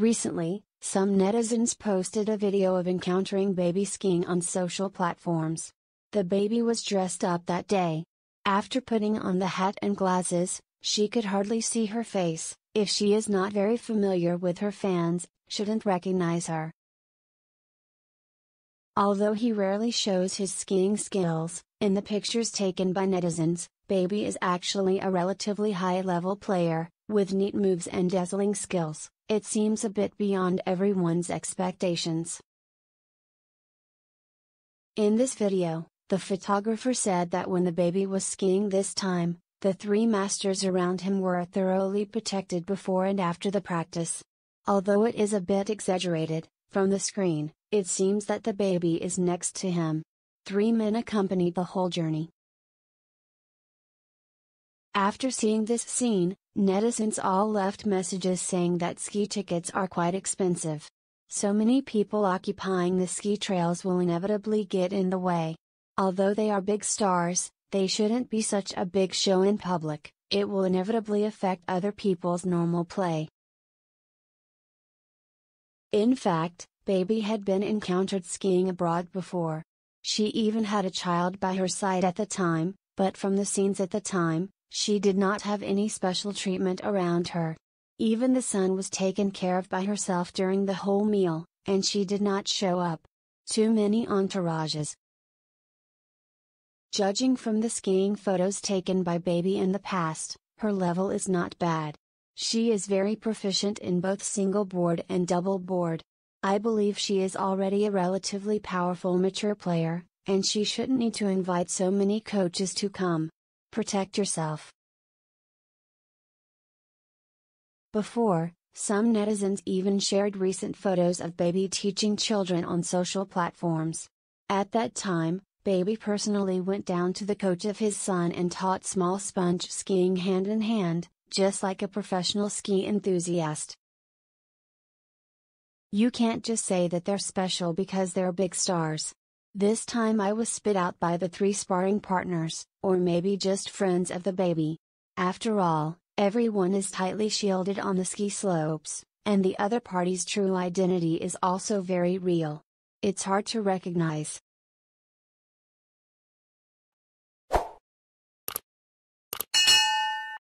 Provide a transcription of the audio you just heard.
Recently, some netizens posted a video of encountering baby skiing on social platforms. The baby was dressed up that day. After putting on the hat and glasses, she could hardly see her face, if she is not very familiar with her fans, shouldn't recognize her. Although he rarely shows his skiing skills, in the pictures taken by netizens, Baby is actually a relatively high level player, with neat moves and dazzling skills, it seems a bit beyond everyone's expectations. In this video, the photographer said that when the baby was skiing this time, the three masters around him were thoroughly protected before and after the practice. Although it is a bit exaggerated, from the screen, it seems that the baby is next to him. Three men accompanied the whole journey. After seeing this scene, netizens all left messages saying that ski tickets are quite expensive. So many people occupying the ski trails will inevitably get in the way. Although they are big stars, they shouldn't be such a big show in public, it will inevitably affect other people's normal play. In fact, Baby had been encountered skiing abroad before. She even had a child by her side at the time, but from the scenes at the time, she did not have any special treatment around her. Even the son was taken care of by herself during the whole meal, and she did not show up. Too many entourages. Judging from the skiing photos taken by Baby in the past, her level is not bad. She is very proficient in both single board and double board. I believe she is already a relatively powerful mature player, and she shouldn't need to invite so many coaches to come. Protect yourself. Before, some netizens even shared recent photos of Baby teaching children on social platforms. At that time, Baby personally went down to the coach of his son and taught small sponge skiing hand in hand, just like a professional ski enthusiast. You can't just say that they're special because they're big stars. This time I was spit out by the three sparring partners, or maybe just friends of the baby. After all, everyone is tightly shielded on the ski slopes, and the other party's true identity is also very real. It's hard to recognize.